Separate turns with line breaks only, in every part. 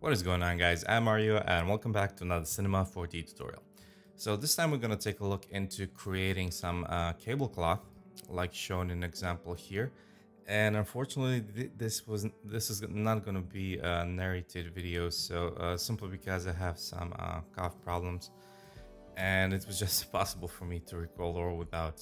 What is going on guys, I'm Mario and welcome back to another Cinema 4D tutorial. So this time we're going to take a look into creating some uh, cable cloth like shown in example here. And unfortunately th this was this is not going to be a narrated video so uh, simply because I have some uh, cough problems and it was just impossible for me to record or without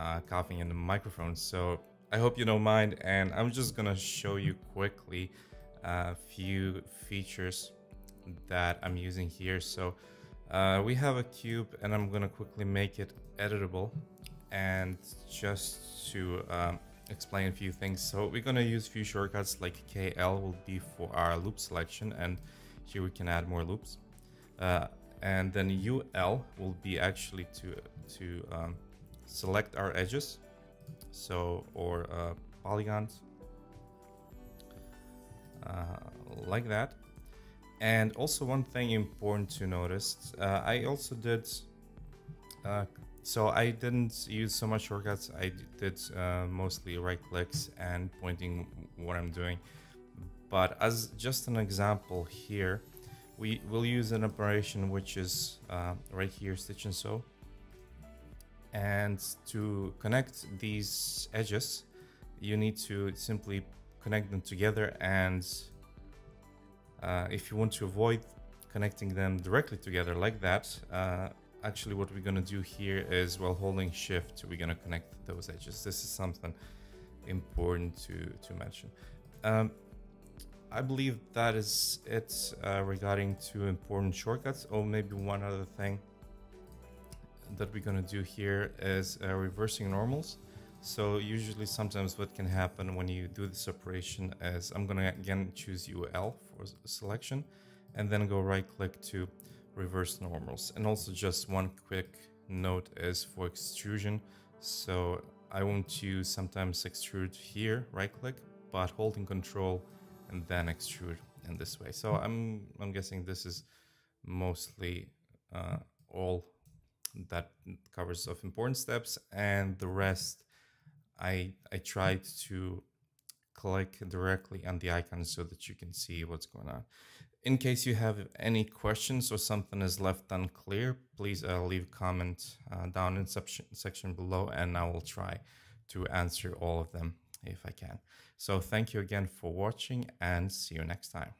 uh, coughing in the microphone. So I hope you don't mind and I'm just going to show you quickly a few features that I'm using here. So uh, we have a cube and I'm gonna quickly make it editable and just to um, explain a few things. So we're gonna use a few shortcuts like KL will be for our loop selection and here we can add more loops. Uh, and then UL will be actually to to um, select our edges so or uh, polygons like that. And also one thing important to notice, uh, I also did, uh, so I didn't use so much shortcuts. I did mostly right clicks and pointing what I'm doing. But as just an example here, we will use an operation which is uh, right here stitch and sew and to connect these edges you need to simply connect them together and uh, if you want to avoid connecting them directly together like that uh, actually what we're going to do here is while holding shift we're going to connect those edges. This is something important to to mention. Um, I believe that is it uh, regarding two important shortcuts. Or oh, maybe one other thing that we're going to do here is uh, reversing normals so usually sometimes what can happen when you do this operation is I'm gonna again choose UL for selection and then go right click to reverse normals. And also just one quick note is for extrusion. So I want to sometimes extrude here, right click, but holding control and then extrude in this way. So I'm, I'm guessing this is mostly uh, all that covers of important steps and the rest I, I tried to click directly on the icon so that you can see what's going on. In case you have any questions or something is left unclear, please uh, leave a comment uh, down in the section below and I will try to answer all of them if I can. So thank you again for watching and see you next time.